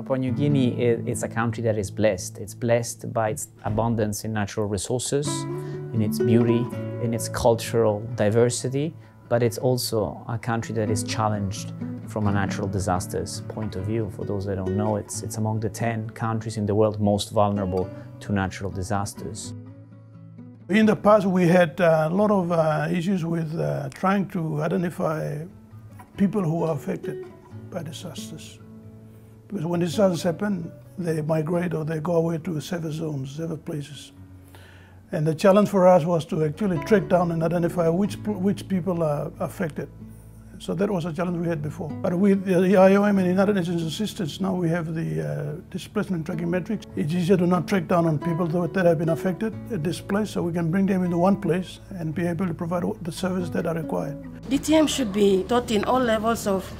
Papua New Guinea is a country that is blessed. It's blessed by its abundance in natural resources, in its beauty, in its cultural diversity, but it's also a country that is challenged from a natural disasters point of view. For those that don't know, it's, it's among the 10 countries in the world most vulnerable to natural disasters. In the past, we had a lot of uh, issues with uh, trying to identify people who are affected by disasters. Because when disasters happen, they migrate or they go away to safer zones, safer places. And the challenge for us was to actually track down and identify which, which people are affected. So that was a challenge we had before. But with the IOM and United Nations assistance, now we have the uh, displacement tracking matrix. It's easier to not track down on people that have been affected, displaced, so we can bring them into one place and be able to provide the services that are required. DTM should be taught in all levels of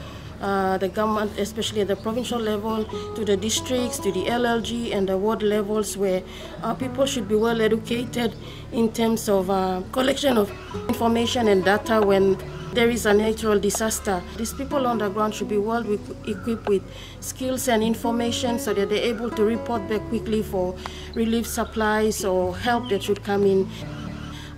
uh, the government, especially at the provincial level, to the districts, to the LLG and the ward levels where uh, people should be well educated in terms of uh, collection of information and data when there is a natural disaster. These people on the ground should be well equipped with skills and information so that they're able to report back quickly for relief supplies or help that should come in.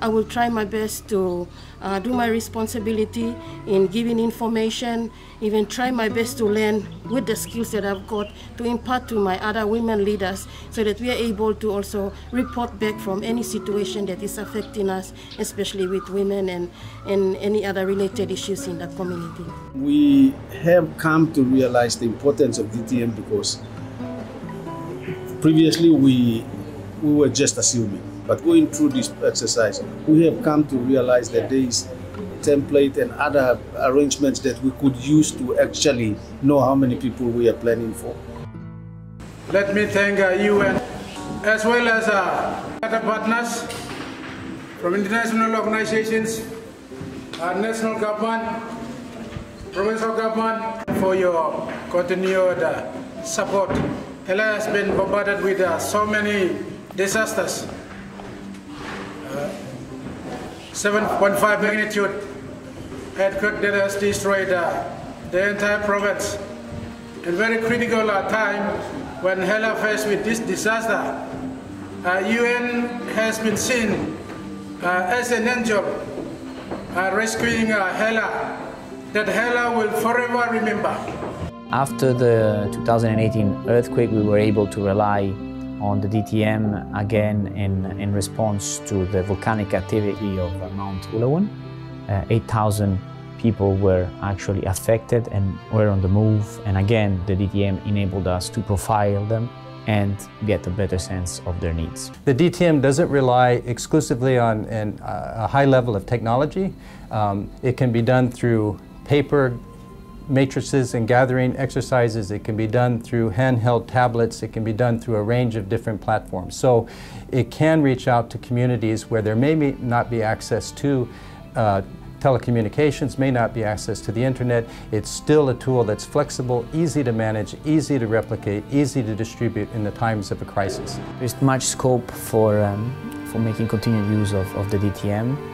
I will try my best to uh, do my responsibility in giving information, even try my best to learn with the skills that I've got to impart to my other women leaders so that we are able to also report back from any situation that is affecting us, especially with women and, and any other related issues in the community. We have come to realize the importance of DTM because previously we, we were just assuming but going through this exercise, we have come to realize that there is template and other arrangements that we could use to actually know how many people we are planning for. Let me thank uh, UN as well as uh, other partners from international organizations, our national government, provincial government for your continued uh, support. Hela has been bombarded with uh, so many disasters 7.5 magnitude earthquake that has destroyed uh, the entire province. In very critical uh, time when Hela faced with this disaster, uh, UN has been seen uh, as an angel uh, rescuing uh, Hela that Hela will forever remember. After the 2018 earthquake, we were able to rely on the DTM again in, in response to the volcanic activity of Mount Ulawun. Uh, 8,000 people were actually affected and were on the move. And again, the DTM enabled us to profile them and get a better sense of their needs. The DTM doesn't rely exclusively on an, uh, a high level of technology. Um, it can be done through paper matrices and gathering exercises. It can be done through handheld tablets. It can be done through a range of different platforms. So it can reach out to communities where there may not be access to uh, telecommunications, may not be access to the internet. It's still a tool that's flexible, easy to manage, easy to replicate, easy to distribute in the times of a crisis. There's much scope for, um, for making continued use of, of the DTM.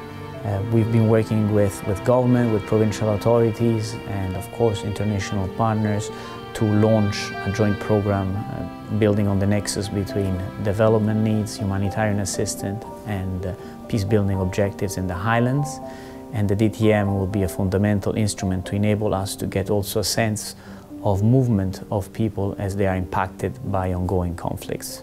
Uh, we've been working with, with government, with provincial authorities, and of course international partners to launch a joint program uh, building on the nexus between development needs, humanitarian assistance, and uh, peace-building objectives in the highlands. And the DTM will be a fundamental instrument to enable us to get also a sense of movement of people as they are impacted by ongoing conflicts.